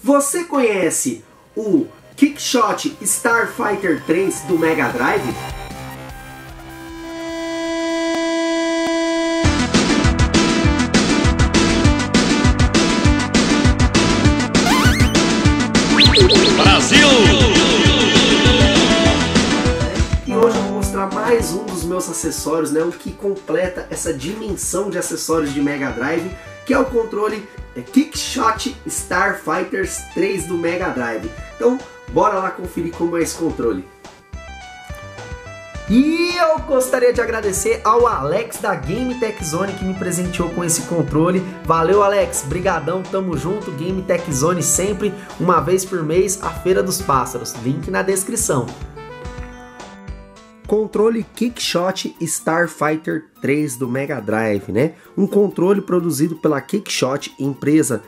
Você conhece o Kickshot Starfighter 3 do Mega Drive? Brasil! E hoje eu vou mostrar mais um dos meus acessórios, né, o que completa essa dimensão de acessórios de Mega Drive, que é o controle é, Kickshot Starfighters 3 do Mega Drive. Então, bora lá conferir como é esse controle. E eu gostaria de agradecer ao Alex da Game Tech Zone que me presenteou com esse controle. Valeu, Alex. Brigadão, tamo junto. Game Tech Zone sempre, uma vez por mês, a Feira dos Pássaros. Link na descrição. Controle Kickshot Starfighter 3 do Mega Drive, né? Um controle produzido pela Kickshot, empresa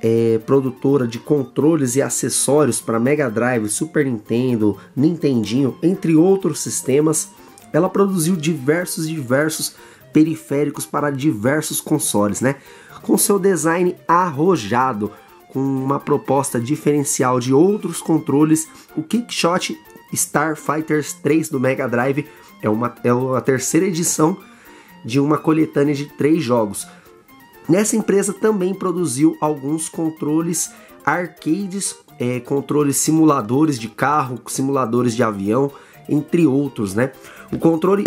é, produtora de controles e acessórios para Mega Drive, Super Nintendo, Nintendinho, entre outros sistemas. Ela produziu diversos diversos periféricos para diversos consoles, né? Com seu design arrojado, com uma proposta diferencial de outros controles, o Kickshot Starfighters 3 do Mega Drive é uma, é a terceira edição de uma coletânea de três jogos. Nessa empresa também produziu alguns controles arcades, é, controles simuladores de carro, simuladores de avião, entre outros, né? O controle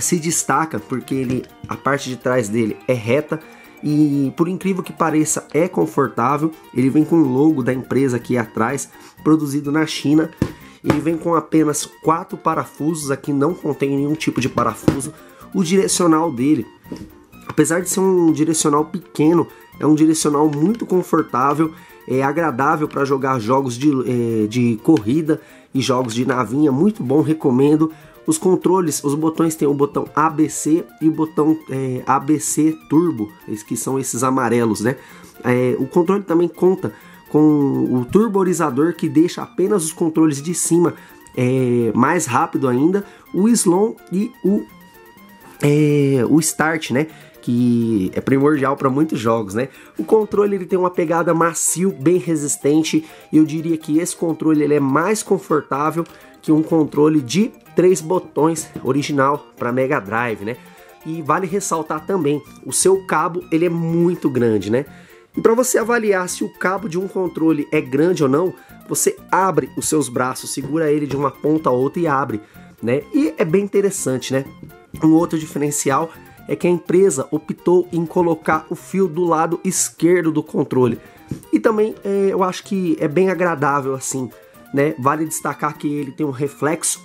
se destaca porque ele, a parte de trás dele é reta e por incrível que pareça é confortável. Ele vem com o logo da empresa aqui atrás, produzido na China ele vem com apenas quatro parafusos, aqui não contém nenhum tipo de parafuso. O direcional dele, apesar de ser um direcional pequeno, é um direcional muito confortável, é agradável para jogar jogos de, é, de corrida e jogos de navinha, muito bom, recomendo. Os controles, os botões tem o botão ABC e o botão é, ABC Turbo, que são esses amarelos, né? É, o controle também conta com o turborizador que deixa apenas os controles de cima é, mais rápido ainda, o slow e o, é, o start, né? Que é primordial para muitos jogos, né? O controle ele tem uma pegada macio, bem resistente. Eu diria que esse controle ele é mais confortável que um controle de três botões original para Mega Drive, né? E vale ressaltar também, o seu cabo ele é muito grande, né? E para você avaliar se o cabo de um controle é grande ou não, você abre os seus braços, segura ele de uma ponta a outra e abre, né? E é bem interessante, né? Um outro diferencial é que a empresa optou em colocar o fio do lado esquerdo do controle. E também é, eu acho que é bem agradável assim, né? Vale destacar que ele tem um reflexo,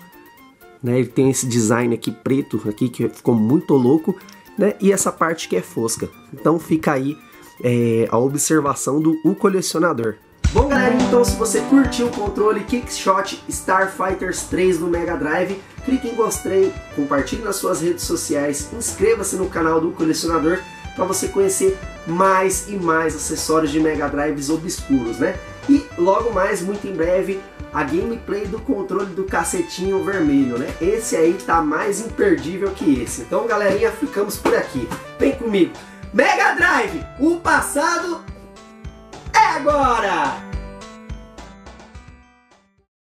né? Ele tem esse design aqui preto aqui que ficou muito louco, né? E essa parte que é fosca. Então fica aí é, a observação do o colecionador. Bom galera, então se você curtiu o controle Kickshot Starfighters 3 do Mega Drive, clique em gostei, compartilhe nas suas redes sociais, inscreva-se no canal do colecionador para você conhecer mais e mais acessórios de Mega Drives obscuros, né? E logo mais, muito em breve, a gameplay do controle do cacetinho vermelho, né? Esse aí tá mais imperdível que esse. Então galerinha, ficamos por aqui. Vem comigo! Mega Drive, o passado é agora!